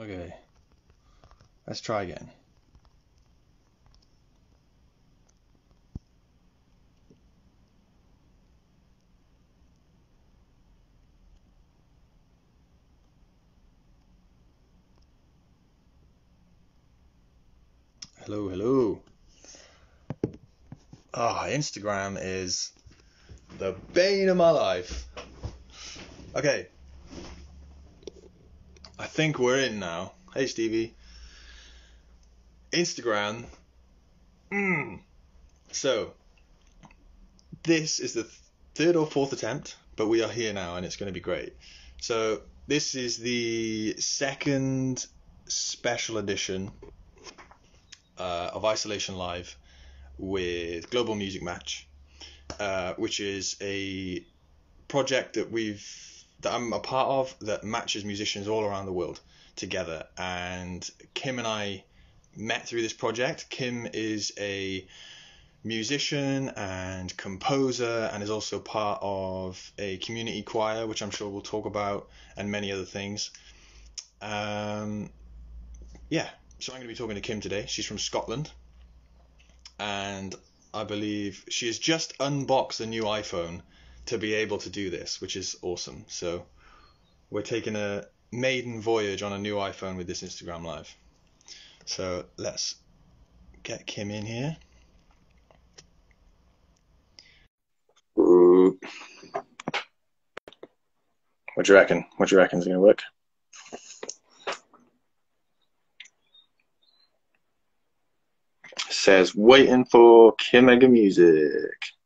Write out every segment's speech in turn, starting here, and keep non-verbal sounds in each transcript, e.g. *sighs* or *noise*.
Okay. Let's try again. Hello, hello. Ah, Instagram is the bane of my life. Okay. I think we're in now. Hey, Stevie. Instagram. Mm. So, this is the third or fourth attempt, but we are here now and it's going to be great. So, this is the second special edition uh, of Isolation Live with Global Music Match, uh, which is a project that we've that I'm a part of that matches musicians all around the world together. And Kim and I met through this project. Kim is a musician and composer and is also part of a community choir, which I'm sure we'll talk about, and many other things. Um, yeah, so I'm going to be talking to Kim today. She's from Scotland, and I believe she has just unboxed a new iPhone to be able to do this, which is awesome. So we're taking a maiden voyage on a new iPhone with this Instagram Live. So let's get Kim in here. What do you reckon? What do you reckon is going to work? Says waiting for Kim Edgar Music.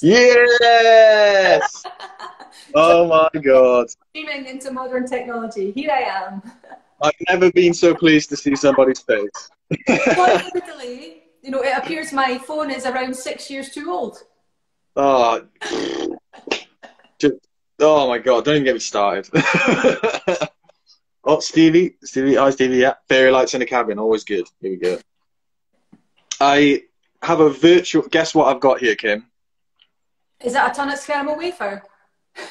Yes! *laughs* oh my god. Streaming into modern technology. Here I am. I've never been so pleased to see somebody's face. Coincidentally, *laughs* you know, it appears my phone is around six years too old. Oh, just, oh my god! Don't even get me started. *laughs* oh, Stevie, Stevie, hi Stevie. Yeah, fairy lights in the cabin, always good. Here we go. I have a virtual. Guess what I've got here, Kim? Is that a Tunnock's caramel wafer? *laughs*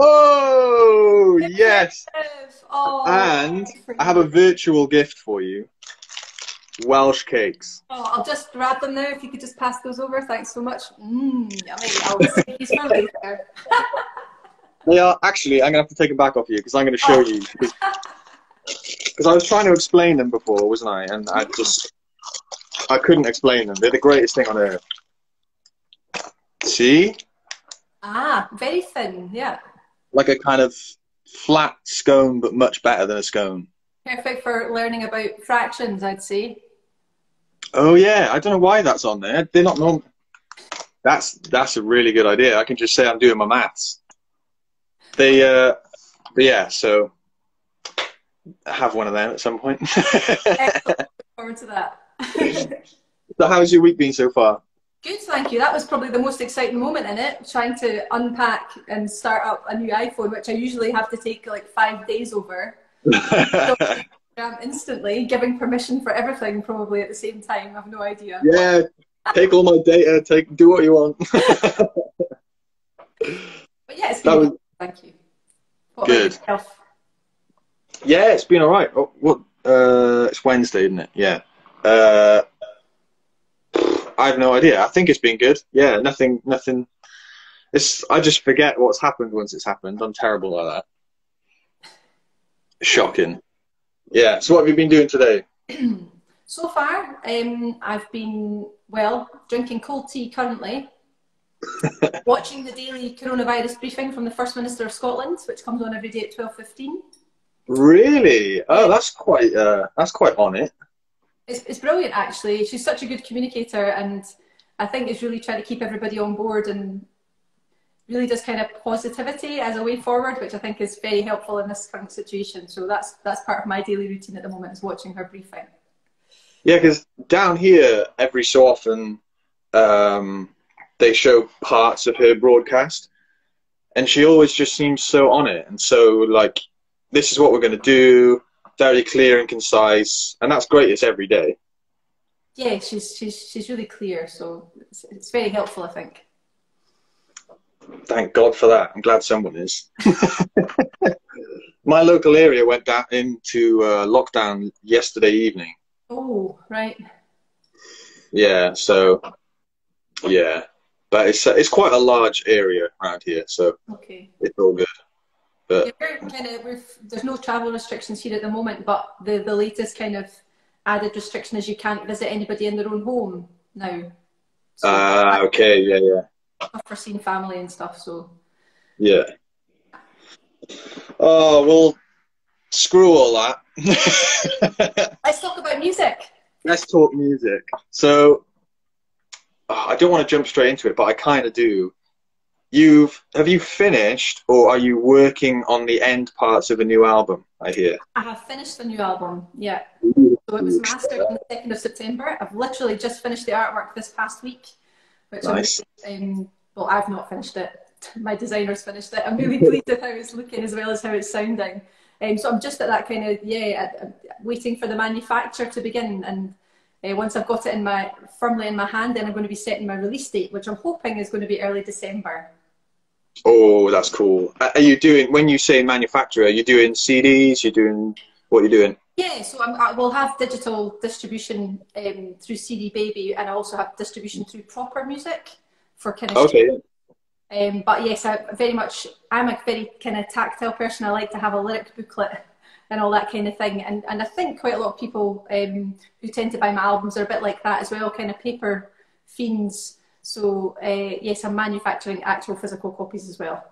Oh *laughs* yes! Oh, And I have a virtual gift for you. Welsh cakes. Oh, I'll just grab them now. If you could just pass those over, thanks so much. Mmm, yummy. I'll *laughs* save these for later. They are actually. I'm gonna have to take them back off you because I'm gonna show you. Oh. Because I was trying to explain them before, wasn't I? And I just I couldn't explain them. They're the greatest thing on earth. See, ah, very thin. Yeah, like a kind of flat scone, but much better than a scone. perfect for learning about fractions. I'd say. Oh yeah, I don't know why that's on there. They're not normal. That's that's a really good idea. I can just say I'm doing my maths. They, uh, but yeah. So have one of them at some point. *laughs* Excellent. Look forward to that. *laughs* so how's your week been so far? Good, thank you. That was probably the most exciting moment in it, trying to unpack and start up a new iPhone, which I usually have to take like five days over. So, *laughs* um, instantly, giving permission for everything probably at the same time. I've no idea. yeah, take all my data. Take do what you want. *laughs* But yeah, it's been was-. Thank you. What Good. yeah, it's been all right. Oh, what? Uh, it's Wednesday, isn't it? Yeah. Uh, I have no idea. I think it's been good. Yeah, nothing, nothing. It's. I just forget what's happened once it's happened. I'm terrible like that. Shocking. Yeah. So what have you been doing today? *clears throat* So far, um, I've been, well, drinking cold tea currently, *laughs* watching the daily coronavirus briefing from the First Minister of Scotland, which comes on every day at 12.15. Really? Oh, that's quite. Uh, that's quite on it. It's, it's brilliant, actually. She's such a good communicator, and I think is really trying to keep everybody on board and really does kind of positivity as a way forward, which I think is very helpful in this current situation. So that's that's part of my daily routine at the moment is watching her briefing. Yeah, because down here, every so often, um, they show parts of her broadcast, and she always just seems so on it, and so like, this is what we're going to do, very clear and concise, and that's great. It's every day. Yeah, she's she's she's really clear, so it's, it's very helpful, I think. Thank God for that. I'm glad someone is. *laughs* my local area went down into uh, lockdown yesterday evening. Oh, right. Yeah, so yeah, but it's uh, it's quite a large area around here, so Okay. it's all good. But Yeah, kind of there's no travel restrictions here at the moment, but the the latest kind of added restriction is you can't visit anybody in their own home now. So ah, okay, yeah, yeah, for seeing family and stuff. So yeah. Oh well, screw all that. *laughs* let's talk about music. Let's talk music. So, oh, I don't want to jump straight into it, but I kind of do. You've have you finished, or are you working on the end parts of a new album? I hear. I have finished the new album. Yeah. So it was mastered on the second of September. I've literally just finished the artwork this past week, which Nice. I'm, um, well, I've not finished it. *laughs* My designer's finished it. I'm really *laughs* pleased with how it's looking as well as how it's sounding. Um, so I'm just at that kind of yeah, I- waiting for the manufacture to begin, and uh, once I've got it in my firmly in my hand, then I'm going to be setting my release date, which I'm hoping is going to be early December. Oh, that's cool. Are you doing when you say manufacturer? Are you doing CDs? You're doing what are you doing? Yeah, so I'm, I will have digital distribution um, through CD Baby, and I also have distribution through Proper Music for kind of. Okay. Um, but yes, I very much. I'm a very kind of tactile person. I like to have a lyric booklet and all that kind of thing. And and I think quite a lot of people um, who tend to buy my albums are a bit like that as well, kind of paper fiends. So uh, yes, I'm manufacturing actual physical copies as well.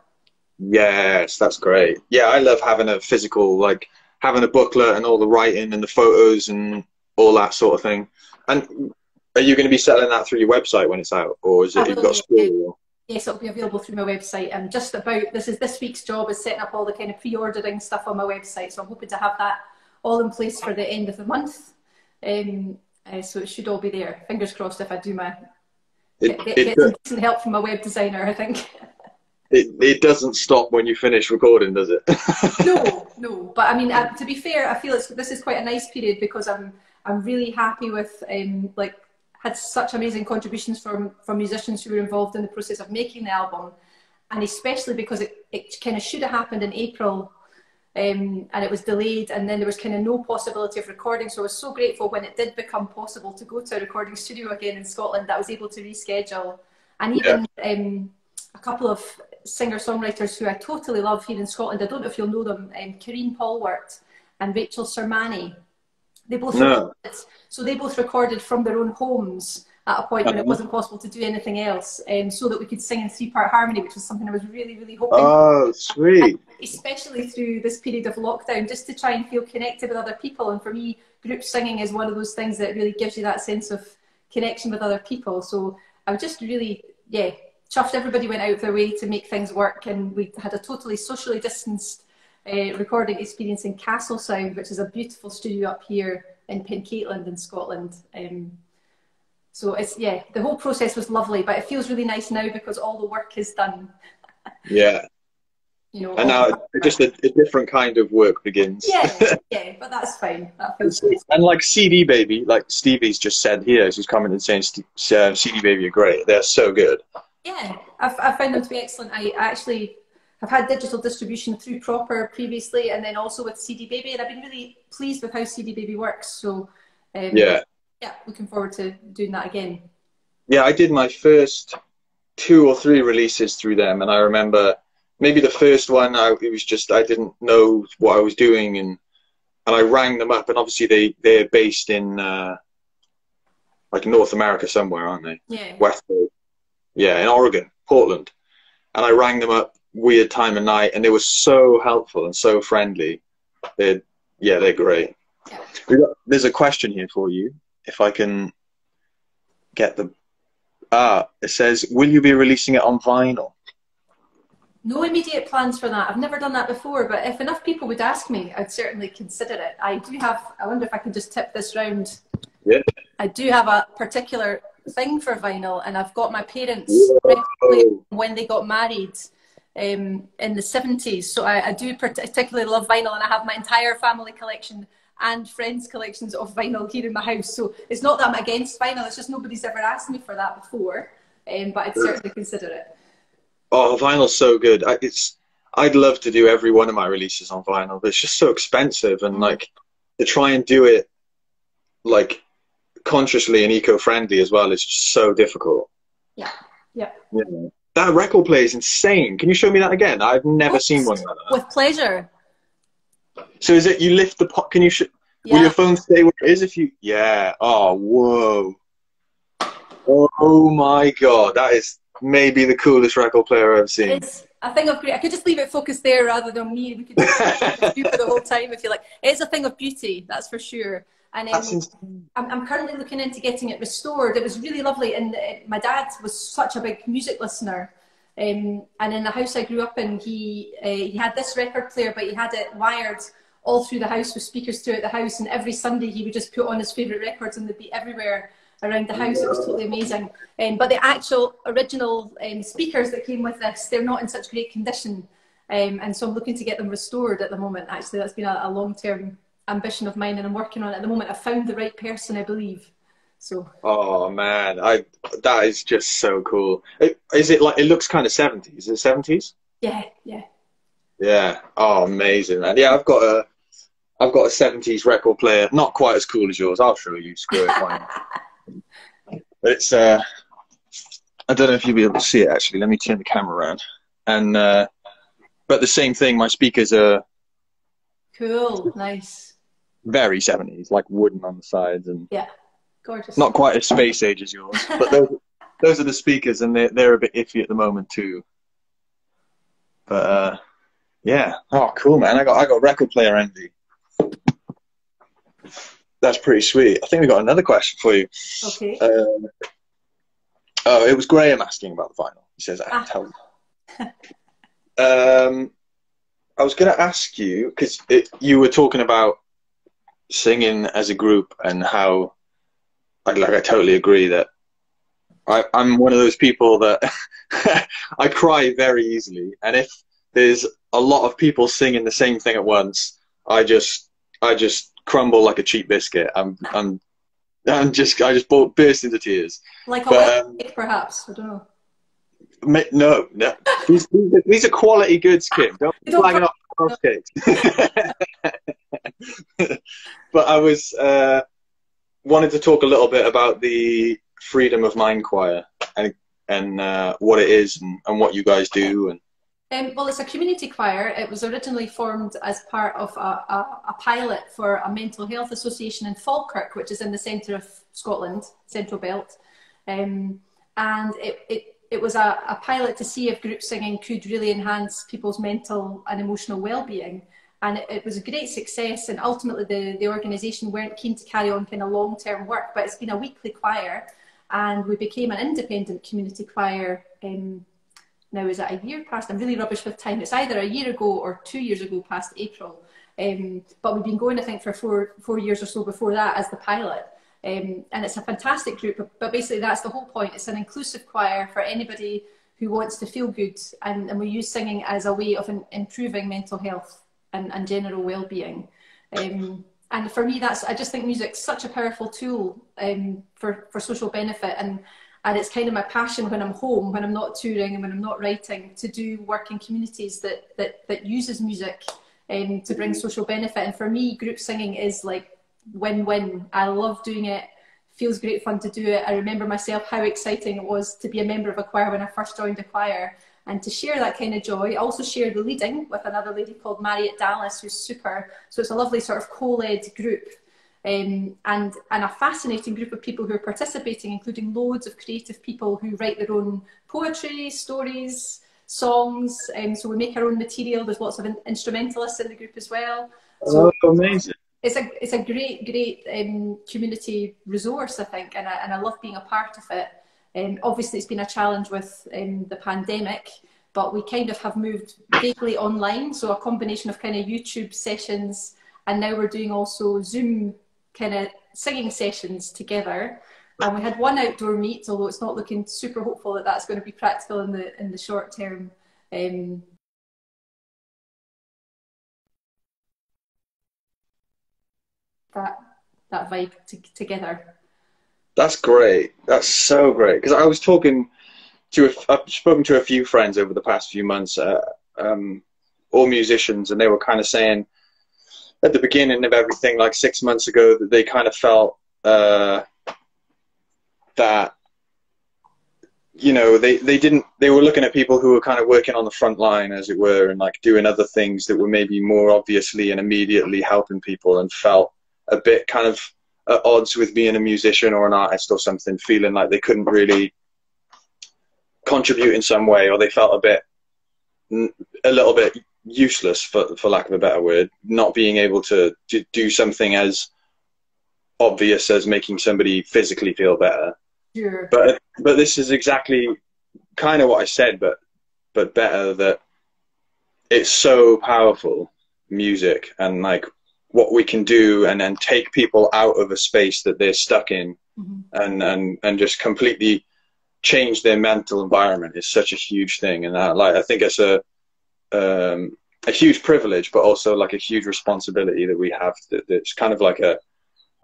Yes, that's great. Yeah, I love having a physical, like having a booklet and all the writing and the photos and all that sort of thing. And are you going to be selling that through your website when it's out, or is it you've got store? Yes, it'll be available through my website. I'm just about this is this week's job is setting up all the kind of pre-ordering stuff on my website. So I'm hoping to have that all in place for the end of the month. Um, uh, so it should all be there. Fingers crossed if I do my It, it, get some help from my web designer. I think. it, it doesn't stop when you finish recording, does it? *laughs* no, no. But I mean, uh, to be fair, I feel it's this is quite a nice period because I'm I'm really happy with um, like had such amazing contributions from from musicians who were involved in the process of making the album, and especially because it, it kind of should have happened in April. Um, and it was delayed, and then there was kind of no possibility of recording. So I was so grateful when it did become possible to go to a recording studio again in Scotland that I was able to reschedule. And even um, a couple of singer songwriters who I totally love here in Scotland. I don't know if you'll know them, um, Karine Polwart and Rachel Sermanni. They both No. recorded, so they both recorded from their own homes at a point when it wasn't possible to do anything else, um, so that we could sing in three-part harmony, which was something I was really, really hoping oh, sweet. especially through this period of lockdown, just to try and feel connected with other people. And for me, group singing is one of those things that really gives you that sense of connection with other people. So I was just really, yeah, chuffed everybody went out of their way to make things work. And we had a totally socially distanced uh, recording experience in Castle Sound, which is a beautiful studio up here in Pencaitland in Scotland. Um, so it's, yeah, the whole process was lovely, but it feels really nice now because all the work is done. Yeah. *laughs* You know, And now just a, a different kind of work begins. yeah, *laughs* yeah, but that's fine. That feels. And like CD Baby, like Stevie's just said here, she's commented saying uh, CD Baby are great. They're so good. Yeah, I've, I found them to be excellent. I actually have had digital distribution through Proper previously, and then also with CD Baby, and I've been really pleased with how CD Baby works. So, um, Yeah. Yeah, looking forward to doing that again. Yeah, I did my first two or three releases through them, and I remember maybe the first one, I, it was just I didn't know what I was doing, and and I rang them up, and obviously they they're based in uh, like North America somewhere, aren't they? Yeah, West Yeah, in Oregon, Portland. And I rang them up weird time of night and they were so helpful and so friendly. They're yeah, they're great. Yeah. Got, there's a question here for you. If I can get the ah, it says, Will you be releasing it on vinyl? no immediate plans for that. I've never done that before, but if enough people would ask me, I'd certainly consider it. I do have. I wonder if I can just tip this round. Yeah. I do have a particular thing for vinyl, and I've got my parents when they got married um, in the 70s. So I, I do particularly love vinyl, and I have my entire family collection and friends' collections of vinyl here in my house. So it's not that I'm against vinyl, it's just nobody's ever asked me for that before, um, but I'd certainly consider it. Oh, vinyl's so good. I, it's I'd love to do every one of my releases on vinyl, but it's just so expensive, and like to try and do it like consciously and eco-friendly as well is just so difficult. Yeah, yeah. yeah. That record player is insane. Can you show me that again? I've never seen one like that. With pleasure. So is it you lift the pot? Can you? Sh- yeah. Will your phone stay where it is if you? Yeah. Oh, whoa. Oh my god, that is maybe the coolest record player I've seen. It's a thing of great. I could just leave it focused there rather than me. We could *laughs* do for the whole time if you like. It's a thing of beauty, that's for sure. And um, I'm, I'm, currently looking into getting it restored. It was really lovely, and uh, my dad was such a big music listener. Um, and in the house I grew up in, he uh, he had this record player, but he had it wired all through the house with speakers throughout the house. And every Sunday he would just put on his favourite records, and they'd be everywhere around the house. It was totally amazing. Um, but the actual original um, speakers that came with this, they're not in such great condition. Um, and so I'm looking to get them restored at the moment. Actually, that's been a, a long term ambition of mine, and I'm working on it at the moment. I found the right person, I believe. So. Oh man, I that is just so cool. Is it like it looks kind of seventies? Is it seventies? Yeah, yeah. Yeah. Oh, amazing, man. Yeah, I've got a, I've got a seventies record player. Not quite as cool as yours. I'll show you. Screw it. *laughs* it's uh, I don't know if you'll be able to see it actually. Let me turn the camera around. And uh, but the same thing. My speakers are cool, nice very 70s, like wooden on the sides and yeah, gorgeous. Not quite as space age as yours, but those, *laughs* those are the speakers, and they're they're a bit iffy at the moment too. But uh, yeah, oh cool man, I got I got record player envy. That's pretty sweet. I think we got another question for you. Okay. Uh, oh, it was Graham asking about the vinyl. He says, "I ah. tell." um, I was going to ask you because you were talking about singing as a group and how like, like I totally agree that I, I'm one of those people that *laughs* I cry very easily and if there's a lot of people singing the same thing at once I just I just crumble like a cheap biscuit I'm I'm I'm just I just burst into tears like but, um, perhaps I don't know no, no. These, these, are quality goods, Kim. *laughs* Don't be flagging up cakes. *laughs* but I was uh, wanted to talk a little bit about the Freedom of Mind Choir and and uh, what it is and, and what you guys do and. Um, well, it's a community choir. It was originally formed as part of a, a, a, pilot for a mental health association in Falkirk, which is in the centre of Scotland, Central Belt. Um, and it, it, it was a, a pilot to see if group singing could really enhance people's mental and emotional well-being and it, it, was a great success. And ultimately, the, the organisation weren't keen to carry on kind of long term work, but it's been a weekly choir, and we became an independent community choir. Um, now, is it a year past? I'm really rubbish with time. It's either a year ago or two years ago, past April. Um, but we've been going, I think, for four four years or so before that as the pilot. Um, and it's a fantastic group. But basically, that's the whole point. It's an inclusive choir for anybody who wants to feel good, and, and we use singing as a way of improving mental health and, and general well-being. Um, and for me, that's I just think music's such a powerful tool um, for for social benefit, and and it's kind of my passion when I'm home, when I'm not touring, and when I'm not writing, to do work in communities that that that uses music um, to bring social benefit. And for me, group singing is like win-win. I love doing it. Feels great fun to do it. I remember myself how exciting it was to be a member of a choir when I first joined a choir and to share that kind of joy. I also share the leading with another lady called Mariette Dallas, who's super. So it's a lovely sort of co-led group. Um, and, and a fascinating group of people who are participating, including loads of creative people who write their own poetry, stories, songs. Um, so we make our own material. There's lots of in- instrumentalists in the group as well. So oh, amazing. It's a, it's a great, great um, community resource, I think, and I, and I love being a part of it. Um, obviously, it's been a challenge with um, the pandemic, but we kind of have moved vaguely online. So a combination of kind of YouTube sessions, and now we're doing also Zoom kind of singing sessions together. And we had one outdoor meet, although it's not looking super hopeful that that's going to be practical in the in the short term. Um, that that vibe together. That's great. That's so great. Because I was talking to, a, I've spoken to a few friends over the past few months, uh, um, all musicians, and they were kind of saying at the beginning of everything, like six months ago, that they kind of felt uh, that you know they they didn't they were looking at people who were kind of working on the front line as it were and like doing other things that were maybe more obviously and immediately helping people and felt a bit kind of at odds with being a musician or an artist or something feeling like they couldn't really contribute in some way or they felt a bit a little bit useless for for lack of a better word not being able to, to do something as obvious as making somebody physically feel better Sure. but but this is exactly kind of what I said, but but better that it's so powerful music and like what we can do and then take people out of a space that they're stuck in Mhm. and and and just completely change their mental environment is such a huge thing and I, like I think it's a um, a huge privilege but also like a huge responsibility that we have that, that's kind of like a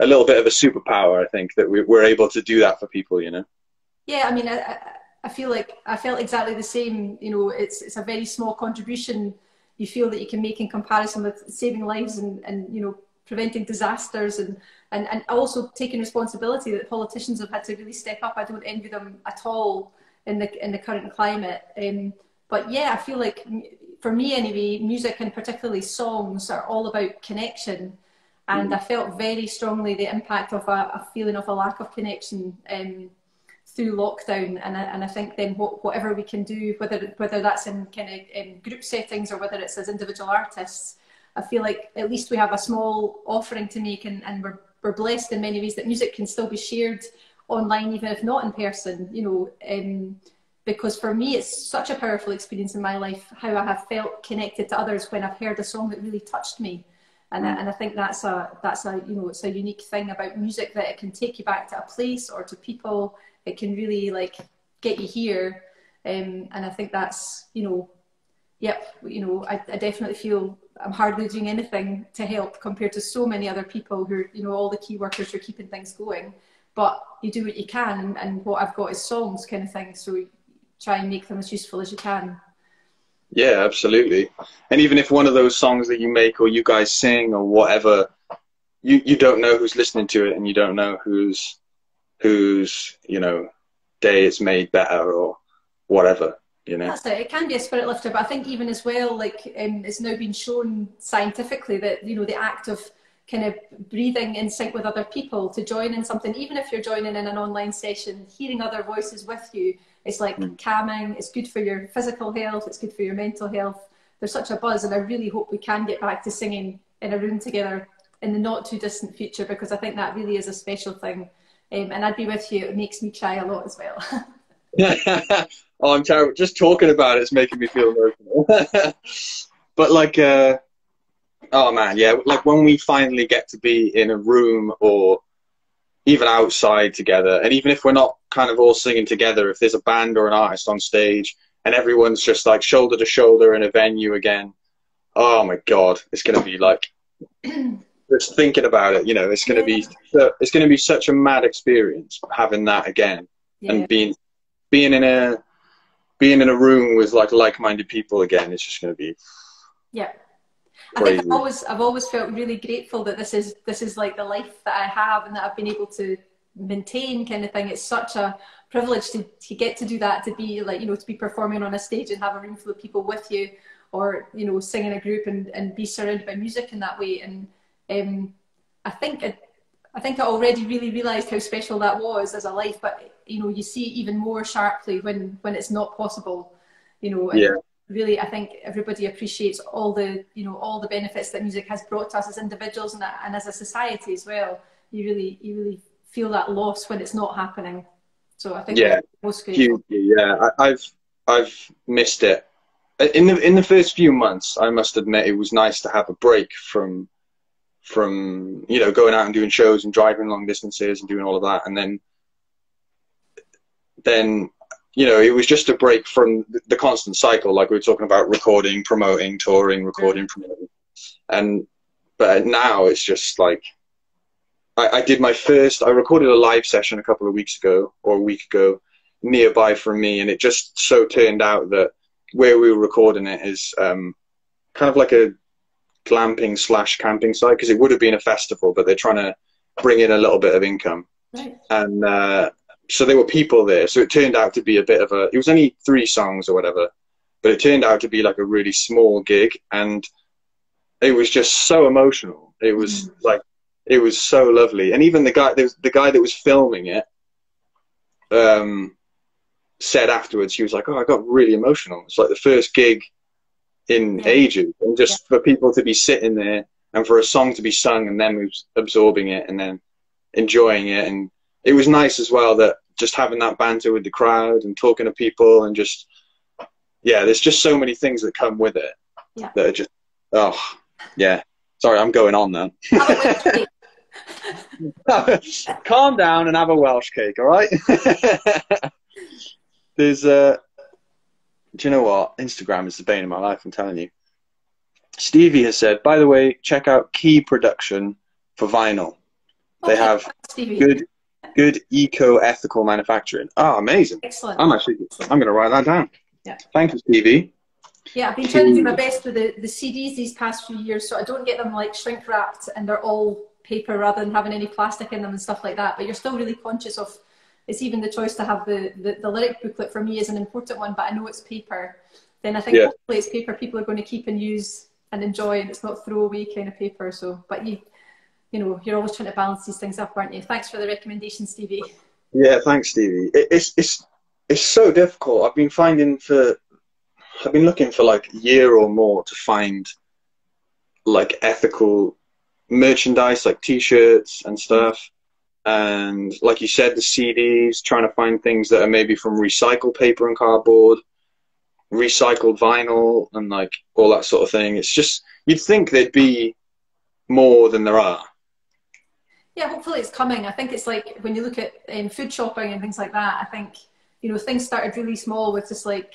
a little bit of a superpower I think that we, we're able to do that for people you know Yeah, I mean, I, I- I feel like I felt exactly the same. You know, it's it's a very small contribution you feel that you can make in comparison with saving lives and, and you know preventing disasters and, and and also taking responsibility that politicians have had to really step up. I don't envy them at all in the in the current climate. Um, but yeah, I feel like for me anyway, music and particularly songs are all about connection. And I felt very strongly the impact of a, a feeling of a lack of connection um, through lockdown and I, and I think then what, whatever we can do whether whether that's in kind of in group settings or whether it's as individual artists I feel like at least we have a small offering to make and, and we're, we're blessed in many ways that music can still be shared online even if not in person you know um, because for me it's such a powerful experience in my life how I have felt connected to others when I've heard a song that really touched me. And, I, and I think that's a that's a you know it's a unique thing about music that it can take you back to a place or to people it can really like get you here. Um, and I think that's you know yep you know I, I definitely feel I'm hardly doing anything to help compared to so many other people who you know all the key workers who are keeping things going. But you do what you can and, and what I've got is songs kind of thing. So try and make them as useful as you can. Yeah, absolutely. And even if one of those songs that you make or you guys sing or whatever, you, you don't know who's listening to it and you don't know who's whose, you know, day it's made better or whatever, you know. That's it. It can be a spirit lifter, but I think even as well, like um, it's now been shown scientifically that you know the act of kind of breathing in sync with other people to join in something, even if you're joining in an online session, hearing other voices with you, it's like calming. It's good for your physical health. It's good for your mental health. There's such a buzz, and I really hope we can get back to singing in a room together in the not too distant future because I think that really is a special thing. Um, and I'd be with you. It makes me cry a lot as well. *laughs* oh, I'm terrible. Just talking about it's making me feel emotional. *laughs* but like, uh, oh man, yeah, like when we finally get to be in a room or even outside together, and even if we're not kind of all singing together, if there's a band or an artist on stage and everyone's just like shoulder to shoulder in a venue again, oh my god, it's gonna be like. *clears throat* Just thinking about it, you know, it's gonna be it's gonna be such a mad experience having that again yeah. and being being in a being in a room with like like-minded people again it's just going to be yeah I think I've always I've always felt really grateful that this is this is like the life that I have and that I've been able to maintain kind of thing. It's such a privilege to, to get to do that, to be like, you know, to be performing on a stage and have a room full of people with you or, you know, sing in a group and, and be surrounded by music in that way. And um, I think it, I think I already really realised how special that was as a life, but you know, you see it even more sharply when when it's not possible. You know, and Yeah. really, I think everybody appreciates all the you know all the benefits that music has brought to us as individuals and, and as a society as well. You really you really feel that loss when it's not happening. So I think Yeah. most. Hugely, yeah. I, I've I've missed it. In the in the first few months, I must admit, it was nice to have a break from from you know going out and doing shows and driving long distances and doing all of that, and then then you know it was just a break from the, constant cycle, like we were talking about recording, promoting, touring, recording, promoting, and but now it's just like I, I did my first. I recorded a live session a couple of weeks ago or a week ago nearby from me, and it just so turned out that where we were recording it is um, kind of like a glamping slash camping site because it would have been a festival, but they're trying to bring in a little bit of income. Right. And uh, so there were people there. So it turned out to be a bit of a. It was only three songs or whatever, but it turned out to be like a really small gig, and it was just so emotional. It was Mm. like it was so lovely, and even the guy, there was, the guy that was filming it, um, said afterwards he was like, "Oh, I got really emotional. It's like the first gig in Yeah. ages, and just for people to be sitting there and for a song to be sung and them absorbing it and then enjoying it, and it was nice as well that just having that banter with the crowd and talking to people and just yeah, there's just so many things that come with it Yeah. that are just oh yeah. Sorry, I'm going on then. Have a Welsh *laughs* *laughs* cake. *laughs* Calm down and have a Welsh cake, all right? There's uh do you know what? Instagram is the bane of my life, I'm telling you. Stevie has said, by the way, check out Key Production for vinyl. Oh, they Okay, have Stevie. good good eco ethical manufacturing. Oh amazing. Excellent. I'm actually I'm gonna write that down. Yeah. Thank you, Stevie. Yeah, I've been trying to do my best with the, the CDs these past few years, so I don't get them like shrink wrapped and they're all paper rather than having any plastic in them and stuff like that. But you're still really conscious of it's even the choice to have the, the, the lyric booklet for me is an important one, but I know it's paper. Then I think Yeah. hopefully it's paper people are going to keep and use and enjoy, and it's not throwaway kind of paper. So, but you, you know, you're always trying to balance these things up, aren't you? Thanks for the recommendation, Stevie. Yeah, thanks, Stevie. It, it's it's it's so difficult. I've been finding for I've been looking for like a year or more to find like ethical merchandise, like T-shirts and stuff. And like you said, the CDs, trying to find things that are maybe from recycled paper and cardboard, recycled vinyl, and like all that sort of thing. It's just you'd think there'd be more than there are. Yeah, hopefully it's coming. I think it's like when you look at um, food shopping and things like that. I think you know things started really small with just like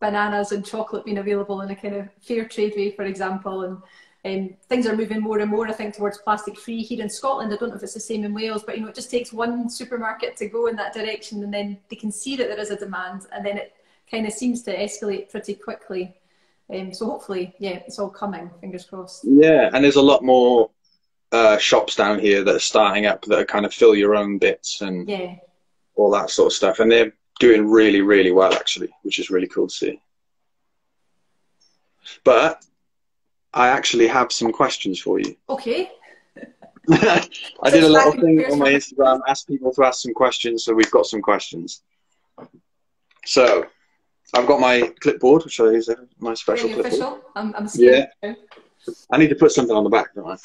bananas and chocolate being available in a kind of fair trade way, for example, and um, things are moving more and more. I think towards plastic free here in Scotland. I don't know if it's the same in Wales, but you know it just takes one supermarket to go in that direction, and then they can see that there is a demand, and then it kind of seems to escalate pretty quickly. Um, so hopefully, yeah, it's all coming. Fingers crossed. Yeah, and there's a lot more uh, shops down here that are starting up that are kind of fill your own bits and Yeah. all that sort of stuff, and they're doing really, really well actually, which is really cool to see. But I actually have some questions for you. Okay. *laughs* I did a little thing on my Instagram, asked people to ask some questions, so we've got some questions. So I've got my clipboard, which I is my special clipboard. I'm, I'm now. I need to put something on the back, don't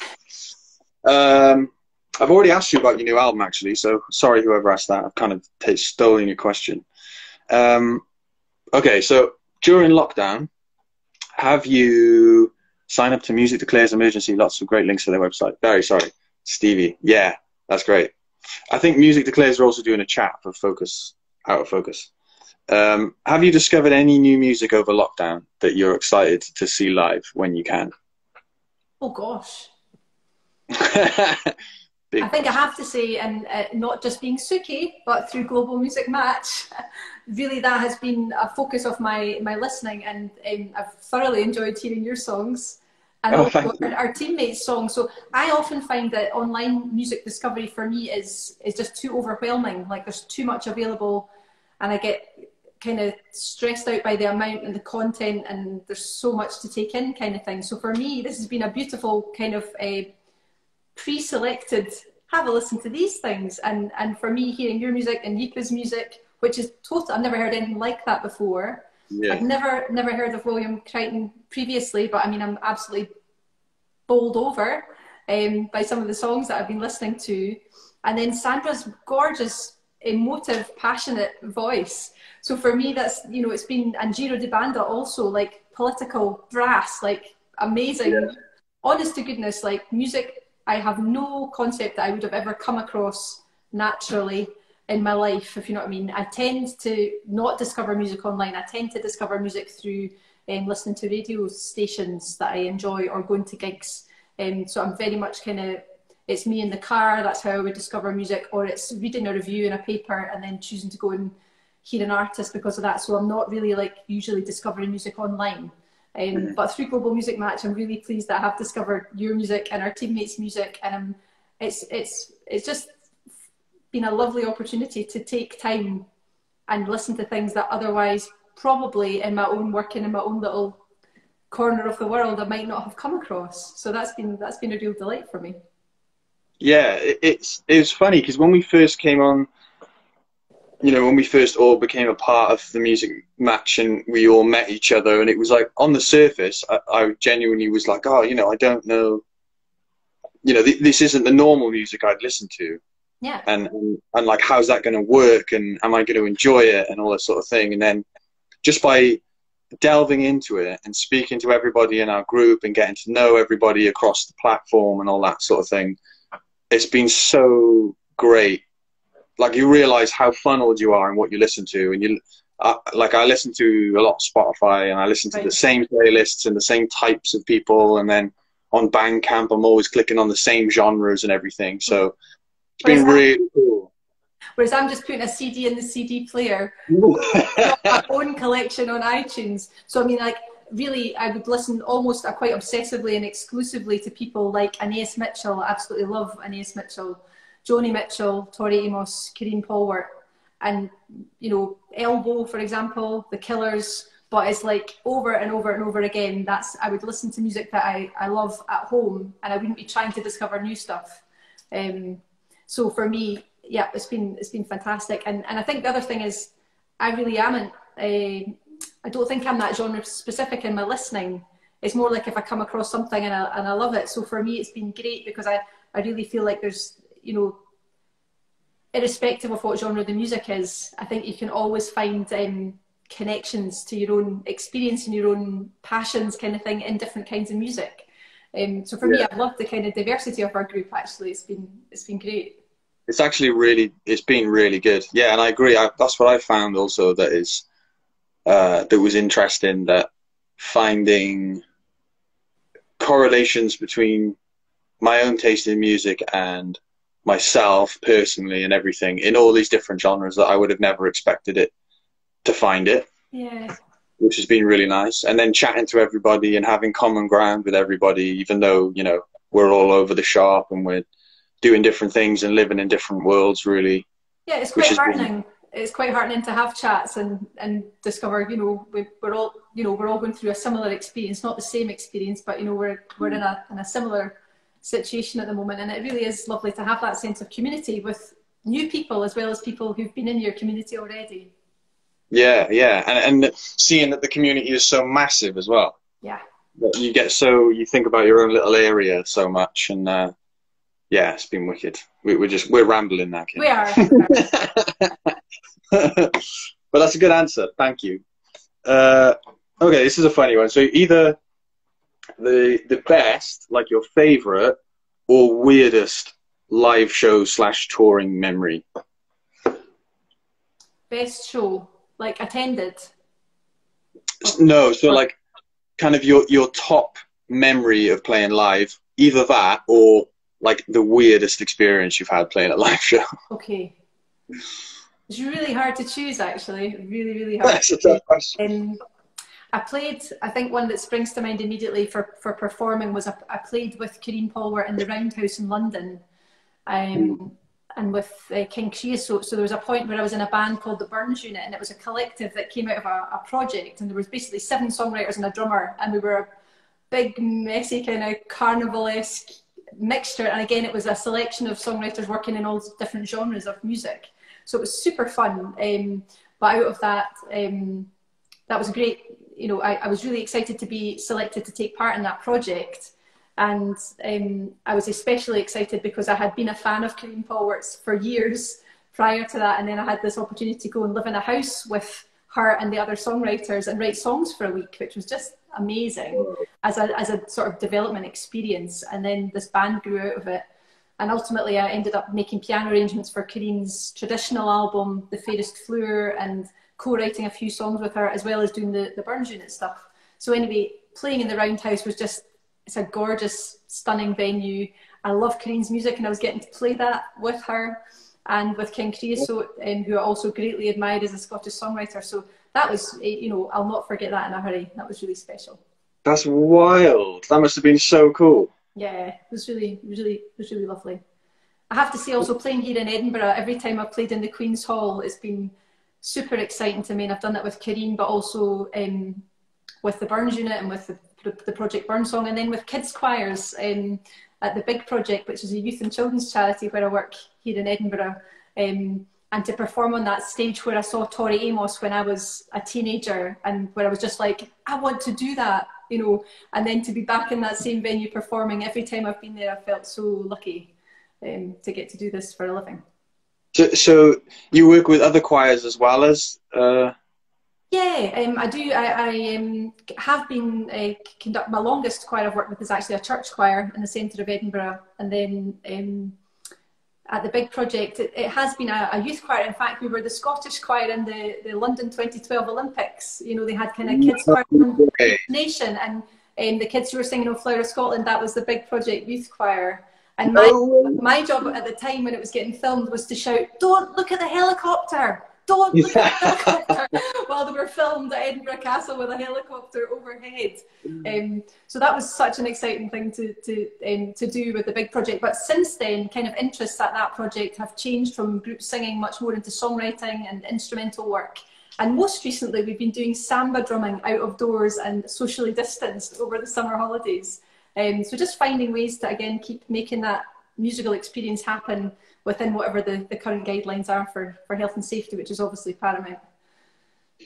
I? Um, I've already asked you about your new album, actually. So sorry, whoever asked that. I've kind of t- stolen your question. Um, okay, so during lockdown, have you signed up to Music Declares Emergency? Lots of great links to their website. Very sorry, Stevie. Yeah, that's great. I think Music Declares are also doing a chat for Focus, out of focus. Um, have you discovered any new music over lockdown that you're excited to see live when you can? Oh gosh. *laughs* I think I have to say, and uh, not just being Suki, but through Global Music Match, *laughs* really that has been a focus of my, my listening, and um, I've thoroughly enjoyed hearing your songs and Oh, also our, teammates' songs. So I often find that online music discovery for me is is just too overwhelming. Like there's too much available, and I get kind of stressed out by the amount and the content, and there's so much to take in, kind of thing. So for me, this has been a beautiful kind of a pre-selected. Have a listen to these things, and and for me, hearing your music and Yipa's music, which is total. I've never heard anything like that before. Yeah. I've never never heard of William Crichton previously, but I mean I'm absolutely bowled over um, by some of the songs that I've been listening to, and then Sandra's gorgeous, emotive, passionate voice. So for me, that's you know it's been and Giro de Banda also like political brass, like amazing, Yeah. honest to goodness, like music. I have no concept that I would have ever come across naturally in my life, if you know what I mean. I tend to not discover music online. I tend to discover music through um, listening to radio stations that I enjoy or going to gigs. Um, so I'm very much kind of, it's me in the car, that's how I would discover music, or it's reading a review in a paper and then choosing to go and hear an artist because of that. So I'm not really like usually discovering music online. Um, but through Global Music Match, I'm really pleased that I have discovered your music and our teammates' music, and um, it's it's it's just been a lovely opportunity to take time and listen to things that otherwise probably in my own working in my own little corner of the world I might not have come across. So that's been that's been a real delight for me. Yeah, it's it was funny because when we first came on you know, when we first all became a part of the music match and we all met each other, and it was like on the surface, I, I genuinely was like, oh, you know, I don't know, you know, th- this isn't the normal music I'd listen to. Yeah. And, and, and like, how's that going to work? And am I going to enjoy it? And all that sort of thing. And then just by delving into it and speaking to everybody in our group and getting to know everybody across the platform and all that sort of thing, it's been so great like you realize how funneled you are and what you listen to and you uh, like I listen to a lot of Spotify and I listen to right. the same playlists and the same types of people and then on Bandcamp I'm always clicking on the same genres and everything so been really cool whereas I'm just putting a CD in the CD player my own collection on iTunes so I mean like really I would listen almost uh, quite obsessively and exclusively to people like Anais Mitchell I absolutely love Anais Mitchell Joni Mitchell, Tori Amos, Karine Polwart, and you know Elbow, for example, The Killers. But it's like over and over and over again. That's I would listen to music that I, I love at home, and I wouldn't be trying to discover new stuff. Um, so for me, yeah, it's been it's been fantastic. And and I think the other thing is, I really am Uh, I don't think I'm that genre specific in my listening. It's more like if I come across something and I, and I love it. So for me, it's been great because I, I really feel like there's you know, irrespective of what genre the music is, I think you can always find um, connections to your own experience and your own passions, kind of thing, in different kinds of music. Um, so for yeah. me, I've loved the kind of diversity of our group. Actually, it's been it's been great. It's actually really it's been really good. Yeah, and I agree. I, that's what I found also that is uh, that was interesting. That finding correlations between my own taste in music and myself personally and everything in all these different genres that I would have never expected it to find it. Yeah. Which has been really nice. And then chatting to everybody and having common ground with everybody, even though, you know, we're all over the shop and we're doing different things and living in different worlds really. Yeah, it's quite heartening. Been... It's quite heartening to have chats and, and discover, you know, we, we're all, you know, we're all going through a similar experience, not the same experience, but you know, we're we're in a in a similar situation at the moment. And it really is lovely to have that sense of community with new people as well as people who've been in your community already. Yeah, yeah, and and seeing that the community is so massive as well. Yeah. You get so you think about your own little area so much, and uh, yeah, it's been wicked. We, are just we're rambling now. We are. *laughs* but that's a good answer. Thank you. Uh, okay, this is a funny one. So either the the best, like your favorite, or weirdest live show slash touring memory? Best show, like attended. No, so like kind of your your top memory of playing live, either that or like the weirdest experience you've had playing a live show. *laughs* Okay. It's really hard to choose, actually. Really, really hard. That's a tough question. Um, I played, I think one that springs to mind immediately for, for performing was I, I played with Karine Polwart in the Roundhouse in London um, and with uh, King Creosote. So there was a point where I was in a band called the Burns Unit and it was a collective that came out of a, a project and there was basically seven songwriters and a drummer and we were a big, messy kind of carnivalesque mixture. And again, it was a selection of songwriters working in all different genres of music. So it was super fun. Um, but out of that, um, that was great you know, I, I, was really excited to be selected to take part in that project. And um, I was especially excited because I had been a fan of Karine Polwart's for years prior to that. And then I had this opportunity to go and live in a house with her and the other songwriters and write songs for a week, which was just amazing as a, as a sort of development experience. And then this band grew out of it. And ultimately, I ended up making piano arrangements for Karine's traditional album, The Fairest Floo'er, and co-writing a few songs with her as well as doing the, the Burns Unit stuff. So anyway, playing in the Roundhouse was just, it's a gorgeous, stunning venue. I love Karine's music and I was getting to play that with her and with King Creosote, um, who I also greatly admired as a Scottish songwriter. So that was, eh, you know, I'll not forget that in a hurry. That was really special. That's wild. That must have been so cool. Yeah, it was really, really, it was really lovely. I have to say, also playing here in Edinburgh, every time I've played in the Queen's Hall, it's been super exciting to me. And I've done that with Karine, but also um, with the Burns Unit and with the, the Project Burn Song, and then with kids choirs um, at the Big Project, which is a youth and children's charity where I work here in Edinburgh. Um, and to perform on that stage where I saw Tori Amos when I was a teenager and where I was just like, I want to do that, you know, and then to be back in that same venue performing every time I've been there, I felt so lucky um, to get to do this for a living. So, so you work with other choirs as well as? Uh... Yeah, um, I do. I, I um, have been uh, conduct. My longest choir I've worked with is actually a church choir in the centre of Edinburgh, and then um, at the big project, it, it has been a, a, youth choir. In fact, we were the Scottish choir in the, the London 2012 Olympics. You know, they had kind of kids choir nation, and um, the kids who were singing "O Flower of Scotland," that was the big project youth choir. And my, oh. my job at the time when it was getting filmed was to shout, "Don't look at the helicopter! Don't look at the helicopter while they were filmed at Edinburgh Castle with a helicopter overhead. Um, so that was such an exciting thing to to um, to do with the big project. But since then, kind of interests at that project have changed from group singing much more into songwriting and instrumental work. And most recently, we've been doing samba drumming out of doors and socially distanced over the summer holidays. Um, so just finding ways to again keep making that musical experience happen within whatever the, the current guidelines are for, for health and safety, which is obviously paramount.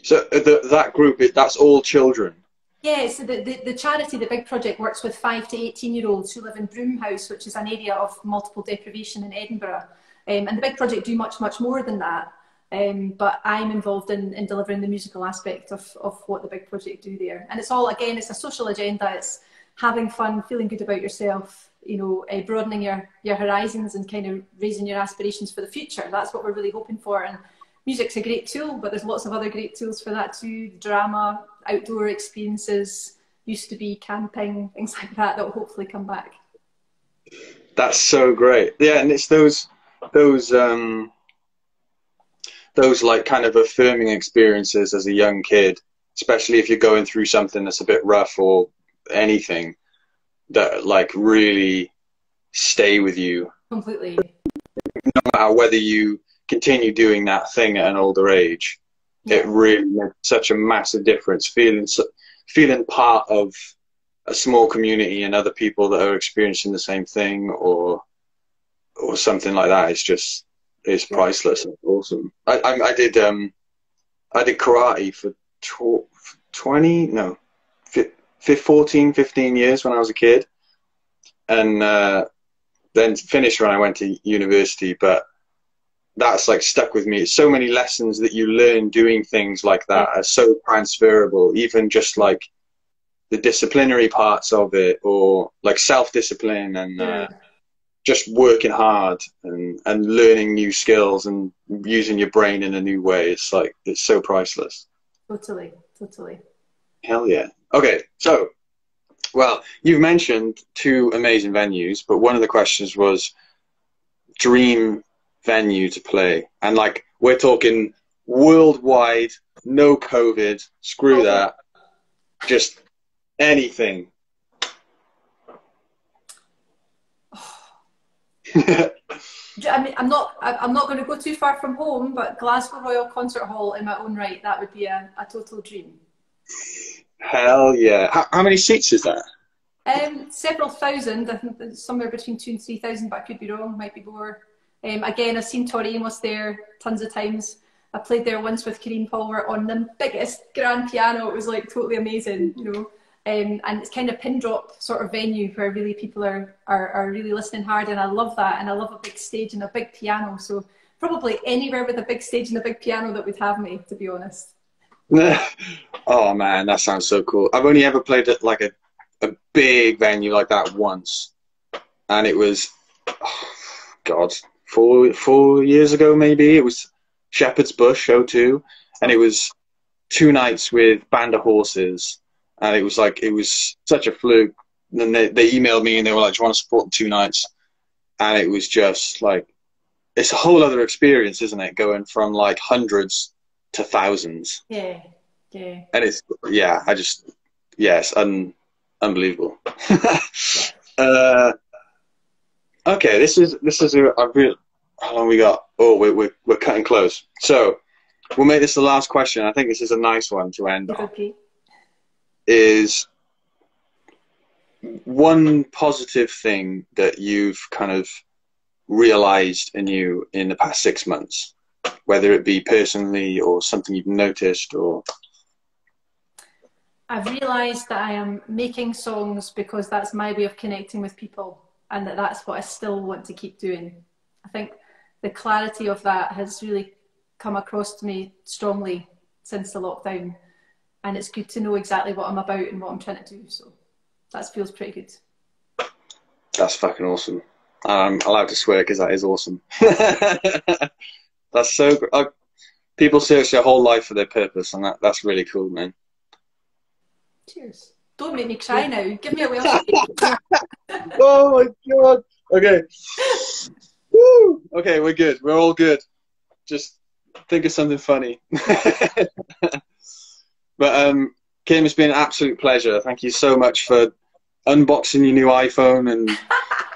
So uh, the, that group, that's all children? Yeah, so the, the, the, charity, the big project, works with 5 to 18 year olds who live in Broomhouse, which is an area of multiple deprivation in Edinburgh. Um, and the big project do much, much more than that. Um, but I'm involved in, in delivering the musical aspect of, of what the big project do there. And it's all, again, it's a social agenda. It's having fun, feeling good about yourself, you know, uh, broadening your, your horizons and kind of raising your aspirations for the future. That's what we're really hoping for. And music's a great tool, but there's lots of other great tools for that too. Drama, outdoor experiences, used to be camping, *laughs* things like that that will hopefully come back. That's so great. Yeah, and it's those those um those like kind of affirming experiences as a young kid, especially if you're going through something that's a bit rough or anything that like really stay with you. Completely. No matter whether you continue doing that thing at an older age yeah. it really makes such a massive difference. Feeling feeling part of a small community and other people that are experiencing the same thing or or something like that is just is priceless and awesome. I, I, I did um I did karate for tw- 20 no 14, 15 years when I was a kid, and uh, then finished when I went to university. But that's like stuck with me. So many lessons that you learn doing things like that are so transferable, even just like the disciplinary parts of it, or like self discipline and. Uh, just working hard and, and learning new skills and using your brain in a new way. It's like, it's so priceless. Totally, totally. Hell yeah. Okay, so, well, you've mentioned two amazing venues, but one of the questions was dream venue to play. And like, we're talking worldwide, no COVID, screw oh. that, just anything. *sighs* I mean, I'm not. I'm not going to go too far from home, but Glasgow Royal Concert Hall in my own right, that would be a, a total dream. Hell yeah! How, how many seats is that? Um, several thousand. I think somewhere between two and three thousand, but I could be wrong. Might be more. Um, again, I've seen Tori Amos there tons of times. I played there once with Karine Polwart on the biggest grand piano. It was like totally amazing, you know. Um, and it's kind of pin drop sort of venue where really people are, are, are really listening hard, and I love that. And I love a big stage and a big piano. So probably anywhere with a big stage and a big piano that would have me, to be honest. *laughs* oh man, that sounds so cool. I've only ever played at like a, a big venue like that once, and it was, oh, *sighs* God, four four years ago maybe. It was Shepherd's Bush O2, and it was two nights with band of horses, and it was like it was such a fluke. And then they, they emailed me and they were like, "Do you want to support two nights?" And it was just like it's a whole other experience, isn't it? Going from like hundreds to thousands. Yeah, yeah. And it's yeah, I just yes, and unbelievable. *laughs* uh, okay, this is this is a, a real. How long we got? Oh, we're, we're we're cutting close. So we'll make this the last question. I think this is a nice one to end on. Okay. Is one positive thing that you've kind of realized in you in the past six months, whether it be personally or something you've noticed or I've realised that I am making songs because that's my way of connecting with people and that that's what I still want to keep doing. I think the clarity of that has really come across to me strongly since the lockdown and it's good to know exactly what I'm about and what I'm trying to do. So that feels pretty good. That's fucking awesome. Um, I'm allowed to swear because that is awesome. *laughs* that's so. Uh, people search their whole life for their purpose, and that, that's really cool, man. Cheers. Don't make me cry now. Give me a Welsh. *laughs* oh my god. Okay. Woo. Okay, we're good. We're all good. Just think of something funny. *laughs* but um, Kim, it's been an absolute pleasure. Thank you so much for unboxing your new iPhone and *laughs*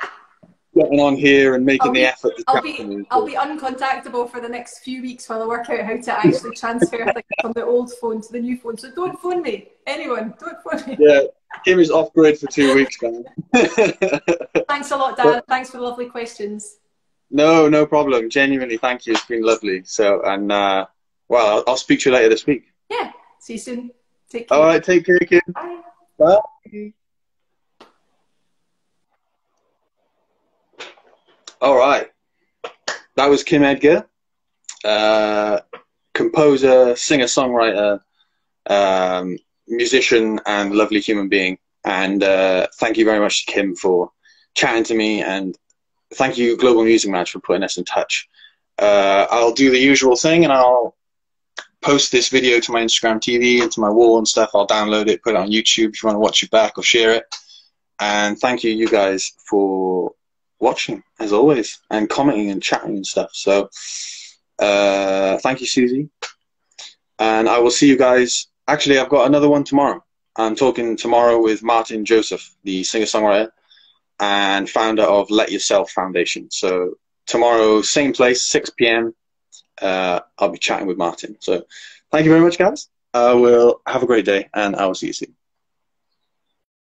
getting on here and making I'll the be- effort to I'll be. I'll be uncontactable for the next few weeks while I work out how to actually *laughs* transfer things from the old phone to the new phone. So don't phone me. Anyone, don't phone me. Yeah, Kim is off grid for two weeks, man. *laughs* Thanks a lot, Dan. Thanks for the lovely questions. no, no problem. Genuinely, thank you. It's been lovely. So, and uh, well, I'll, I'll speak to you later this week. Yeah. See you soon. Take care. All right, take care, Kim. Bye. Bye. All right. That was Kim Edgar, uh, composer, singer, songwriter, um, musician, and lovely human being. And uh, thank you very much to Kim for chatting to me, and thank you, Global Music Match, for putting us in touch. Uh, I'll do the usual thing, and I'll post this video to my Instagram TV and to my wall and stuff. I'll download it, put it on YouTube if you want to watch it back or share it. And thank you, you guys, for watching as always and commenting and chatting and stuff. So, uh, thank you, Susie. And I will see you guys. Actually, I've got another one tomorrow. I'm talking tomorrow with Martyn Joseph, the singer songwriter and founder of Let Yourself Foundation. So, tomorrow, same place, 6 p.m uh, I'll be chatting with Martyn. So thank you very much, guys. I will have a great day and I will see you soon.